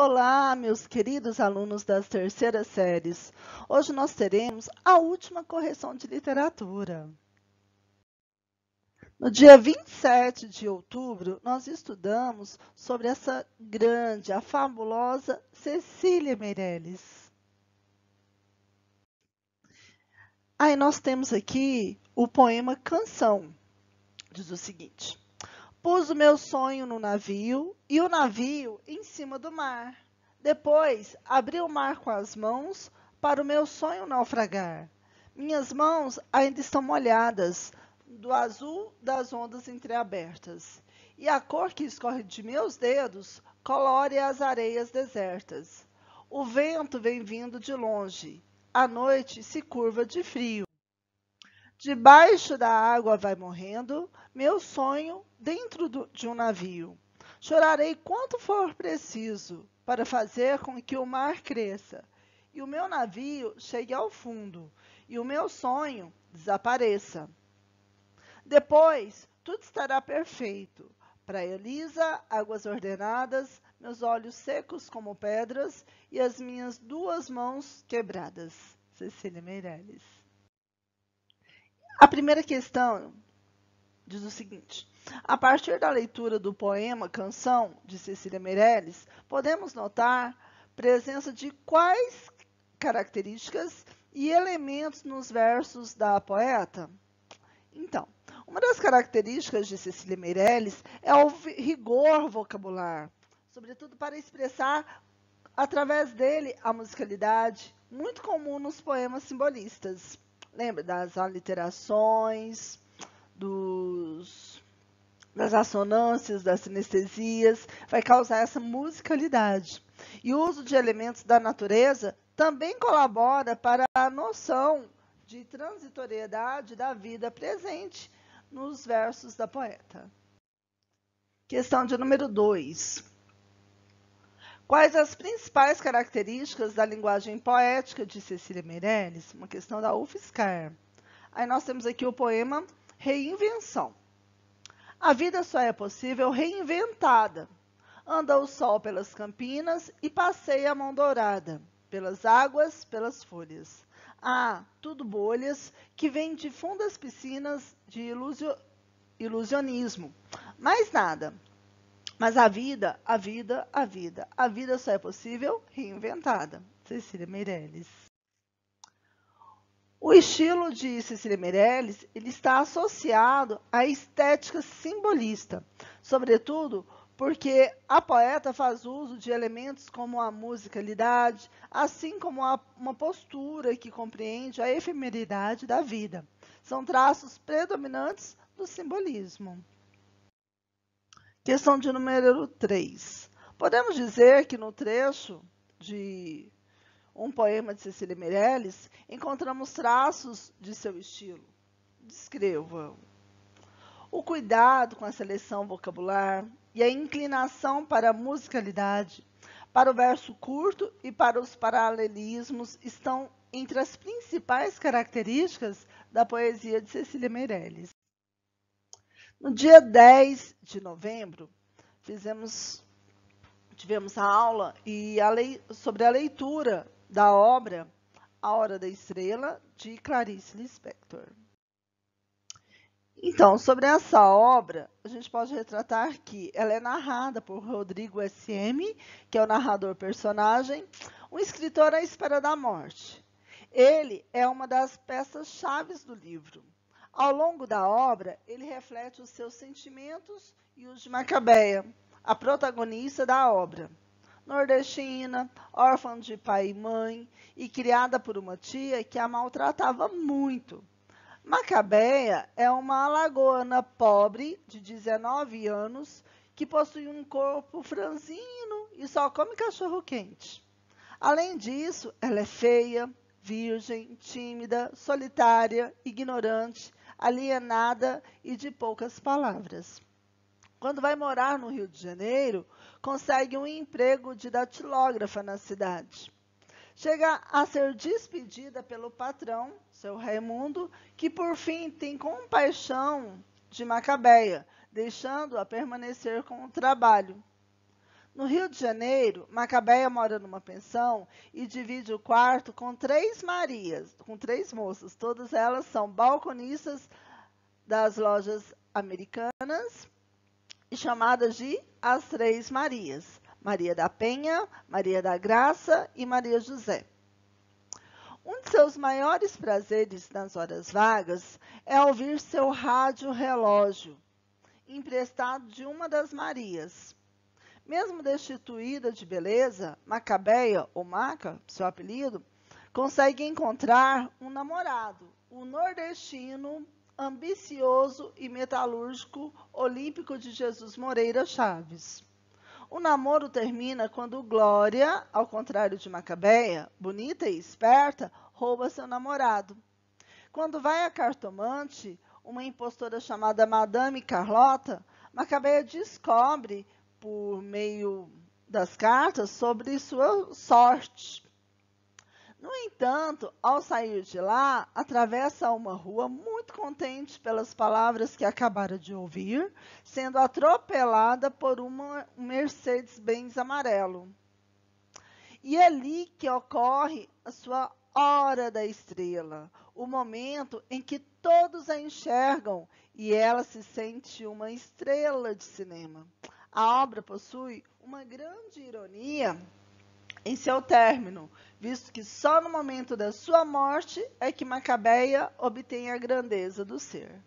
Olá, meus queridos alunos das terceiras séries. Hoje nós teremos a última correção de literatura. No dia 27 de outubro, nós estudamos sobre essa grande, a fabulosa Cecília Meirelles. Aí nós temos aqui o poema Canção. Diz o seguinte: Pus o meu sonho no navio e o navio em cima do mar. Depois abri o mar com as mãos para o meu sonho naufragar. Minhas mãos ainda estão molhadas do azul das ondas entreabertas. E a cor que escorre de meus dedos colore as areias desertas. O vento vem vindo de longe. A noite se curva de frio. Debaixo da água vai morrendo meu sonho dentro do, de um navio. Chorarei quanto for preciso para fazer com que o mar cresça e o meu navio chegue ao fundo e o meu sonho desapareça. Depois, tudo estará perfeito. Praia lisa, águas ordenadas, meus olhos secos como pedras e as minhas duas mãos quebradas. Cecília Meirelles. A primeira questão diz o seguinte: a partir da leitura do poema Canção de Cecília Meirelles, podemos notar presença de quais características e elementos nos versos da poeta? Então, uma das características de Cecília Meirelles é o rigor vocabular, sobretudo para expressar através dele a musicalidade, muito comum nos poemas simbolistas. Lembra das aliterações, dos, das assonâncias, das sinestesias, vai causar essa musicalidade. E o uso de elementos da natureza também colabora para a noção de transitoriedade da vida presente nos versos da poeta. Questão de número 2. Quais as principais características da linguagem poética de Cecília Meirelles? Uma questão da UFSCar. Aí nós temos aqui o poema Reinvenção. A vida só é possível reinventada. Anda o sol pelas campinas e passeia a mão dourada, pelas águas, pelas folhas. Ah, tudo bolhas que vêm de fundas piscinas de ilusio, ilusionismo. Mais nada, mas a vida, a vida, a vida. A vida só é possível reinventada. Cecília Meirelles. O estilo de Cecília Meirelles ele está associado à estética simbolista, sobretudo porque a poeta faz uso de elementos como a musicalidade, assim como a, uma postura que compreende a efemeridade da vida. São traços predominantes do simbolismo. Questão de número 3. Podemos dizer que no trecho de um poema de Cecília Meirelles, encontramos traços de seu estilo. Descreva. O cuidado com a seleção vocabular e a inclinação para a musicalidade, para o verso curto e para os paralelismos estão entre as principais características da poesia de Cecília Meirelles. No dia 10 de novembro, fizemos, tivemos a aula e a lei, sobre a leitura da obra A Hora da Estrela, de Clarice Lispector. Então, sobre essa obra, a gente pode retratar que ela é narrada por Rodrigo S.M., que é o narrador personagem, um escritor à espera da morte. Ele é uma das peças chaves do livro. Ao longo da obra, ele reflete os seus sentimentos e os de Macabeia, a protagonista da obra. Nordestina, órfã de pai e mãe e criada por uma tia que a maltratava muito. Macabeia é uma alagoana pobre de 19 anos que possui um corpo franzino e só come cachorro quente. Além disso, ela é feia, virgem, tímida, solitária, ignorante alienada e de poucas palavras. Quando vai morar no Rio de Janeiro, consegue um emprego de datilógrafa na cidade. Chega a ser despedida pelo patrão, seu Raimundo, que por fim tem compaixão de Macabeia, deixando-a permanecer com o trabalho. No Rio de Janeiro, Macabeia mora numa pensão e divide o quarto com três Marias, com três moças. Todas elas são balconistas das lojas americanas e chamadas de as Três Marias: Maria da Penha, Maria da Graça e Maria José. Um de seus maiores prazeres nas horas vagas é ouvir seu rádio relógio, emprestado de uma das Marias. Mesmo destituída de beleza, Macabeia, ou Maca, seu apelido, consegue encontrar um namorado, o nordestino, ambicioso e metalúrgico olímpico de Jesus Moreira Chaves. O namoro termina quando Glória, ao contrário de Macabeia, bonita e esperta, rouba seu namorado. Quando vai a cartomante, uma impostora chamada Madame Carlota, Macabeia descobre por meio das cartas sobre sua sorte. No entanto, ao sair de lá, atravessa uma rua muito contente pelas palavras que acabara de ouvir, sendo atropelada por uma Mercedes-Benz amarelo. E é ali que ocorre a sua hora da estrela, o momento em que todos a enxergam e ela se sente uma estrela de cinema. A obra possui uma grande ironia em seu término, visto que só no momento da sua morte é que Macabeia obtém a grandeza do ser.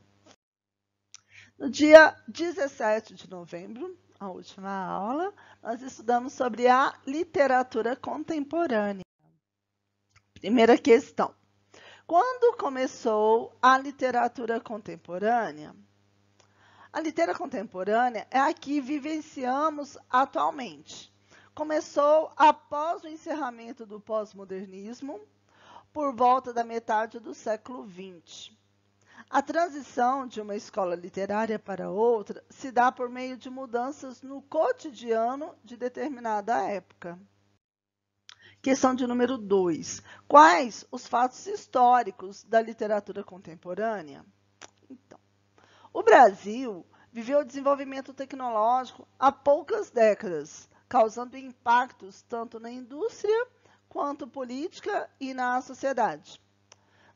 No dia 17 de novembro, a última aula, nós estudamos sobre a literatura contemporânea. Primeira questão. Quando começou a literatura contemporânea? A literatura contemporânea é a que vivenciamos atualmente. Começou após o encerramento do pós-modernismo, por volta da metade do século XX. A transição de uma escola literária para outra se dá por meio de mudanças no cotidiano de determinada época. Questão de número 2. Quais os fatos históricos da literatura contemporânea? O Brasil viveu o desenvolvimento tecnológico há poucas décadas, causando impactos tanto na indústria quanto política e na sociedade.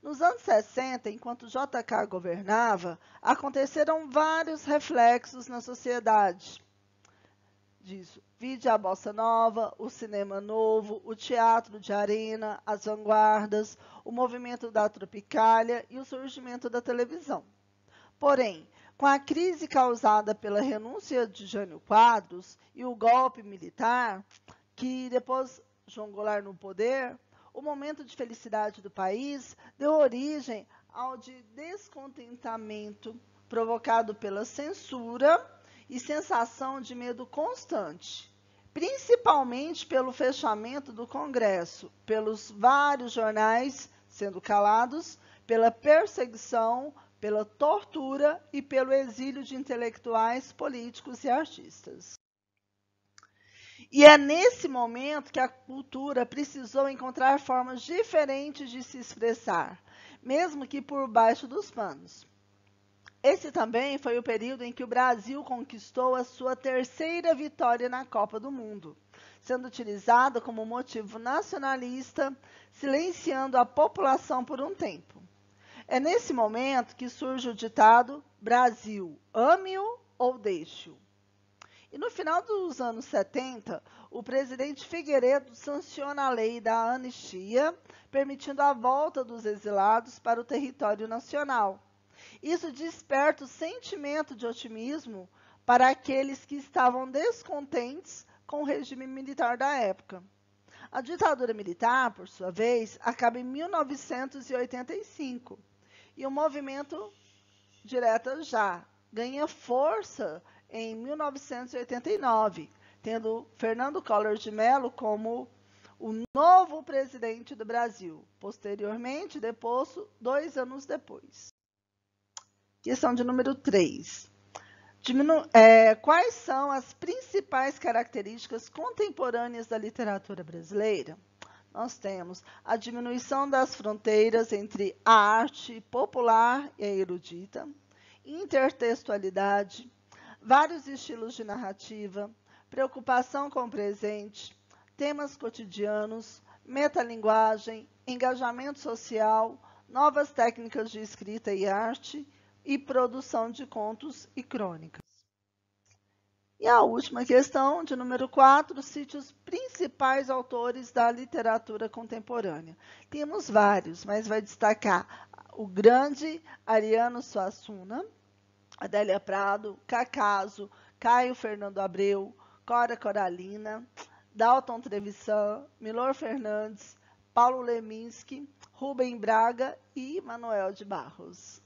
Nos anos 60, enquanto JK governava, aconteceram vários reflexos na sociedade. Disso, vide a bossa nova, o cinema novo, o teatro de arena, as vanguardas, o movimento da tropicália e o surgimento da televisão. Porém, com a crise causada pela renúncia de Jânio Quadros e o golpe militar, que depois João Goulart no poder, o momento de felicidade do país deu origem ao de descontentamento provocado pela censura e sensação de medo constante, principalmente pelo fechamento do Congresso, pelos vários jornais sendo calados, pela perseguição pela tortura e pelo exílio de intelectuais, políticos e artistas. E é nesse momento que a cultura precisou encontrar formas diferentes de se expressar, mesmo que por baixo dos panos. Esse também foi o período em que o Brasil conquistou a sua terceira vitória na Copa do Mundo, sendo utilizada como motivo nacionalista, silenciando a população por um tempo. É nesse momento que surge o ditado Brasil, ame-o ou deixe-o. E no final dos anos 70, o presidente Figueiredo sanciona a lei da anistia, permitindo a volta dos exilados para o território nacional. Isso desperta o sentimento de otimismo para aqueles que estavam descontentes com o regime militar da época. A ditadura militar, por sua vez, acaba em 1985 e o movimento Direta Já ganha força em 1989, tendo Fernando Collor de Mello como o novo presidente do Brasil, posteriormente deposto dois anos depois. Questão de número 3. Diminu é, quais são as principais características contemporâneas da literatura brasileira? Nós temos a diminuição das fronteiras entre a arte popular e a erudita, intertextualidade, vários estilos de narrativa, preocupação com o presente, temas cotidianos, metalinguagem, engajamento social, novas técnicas de escrita e arte e produção de contos e crônicas. E a última questão, de número 4, cite os principais autores da literatura contemporânea. Temos vários, mas vai destacar o grande Ariano Suassuna, Adélia Prado, Cacaso, Caio Fernando Abreu, Cora Coralina, Dalton Trevisan, Milor Fernandes, Paulo Leminski, Rubem Braga e Manuel de Barros.